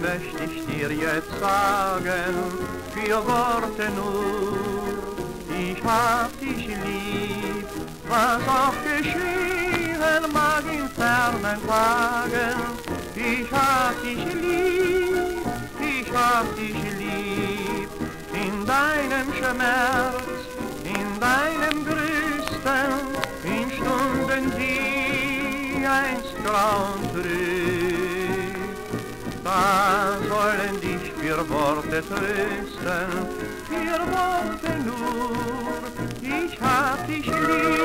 möchte ich dir jetzt sagen, vier Worte nur. Ich hab dich lieb, was auch geschehen mag in fernen Tagen. Ich hab dich lieb, ich hab dich lieb, in deinem Schmerz, in deinem Größten, in Stunden, die einst grauen trüb. Da sollen dich vier Worte trösten, vier Worte nur, ich hab dich lieb.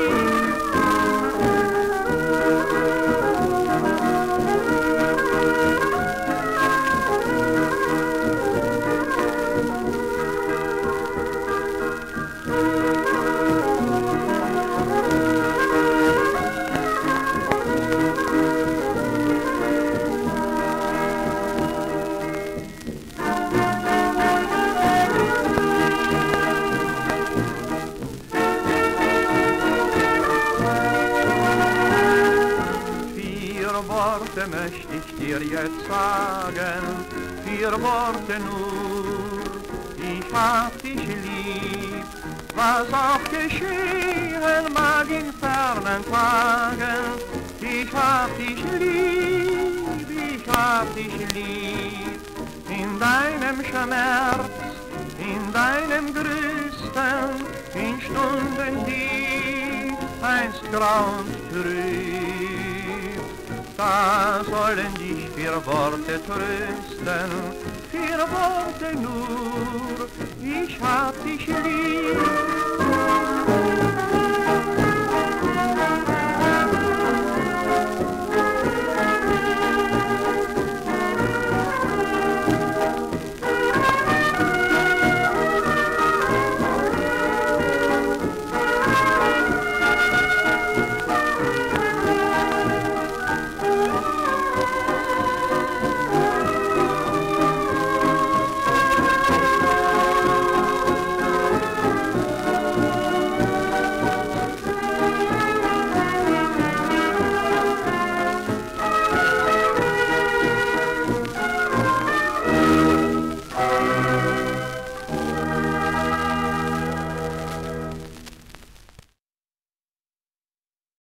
Worte möchte ich dir jetzt sagen, vier Worte nur. Ich hab dich lieb, was auch geschehen mag in fernen Tagen. Ich hab dich lieb, ich hab dich lieb, in deinem Schmerz, in deinem Größten, in Stunden, die einst grauend trüb. Da sollen dich vier Worte trösten, vier Worte nur, ich hab dich lieb.